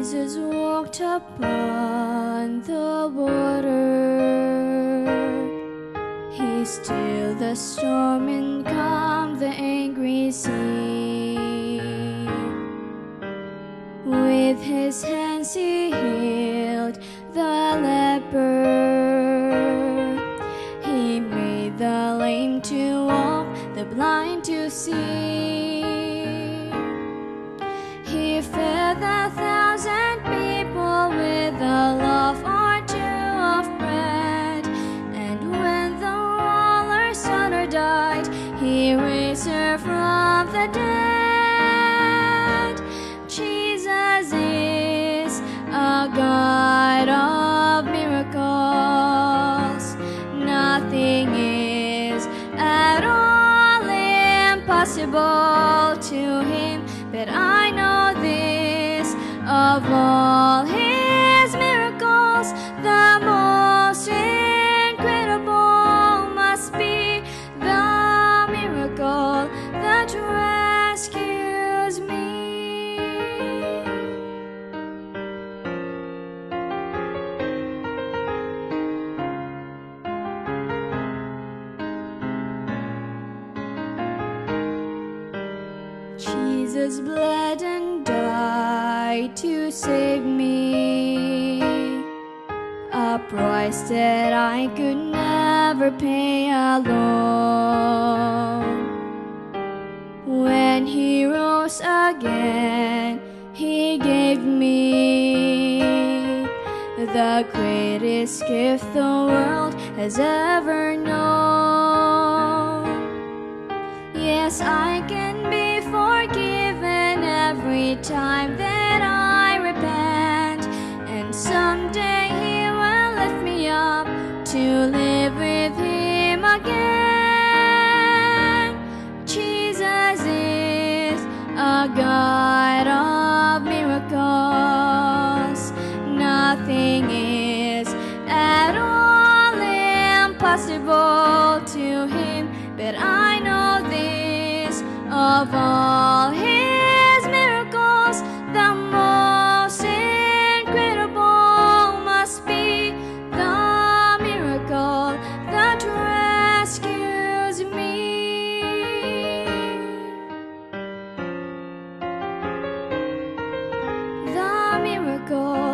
Jesus walked upon the water. He stilled the storm and calmed the angry sea. With his hands he healed the leper. He made the lame to walk, the blind to see. A God of miracles. Nothing is at all impossible to him. But I know this of all his miracles, the Jesus bled and died to save me. A price that I could never pay alone. When he rose again, he gave me the greatest gift the world has ever known. Again. Jesus is a God of miracles. Nothing is at all impossible to Him. But I know this of all His Miracle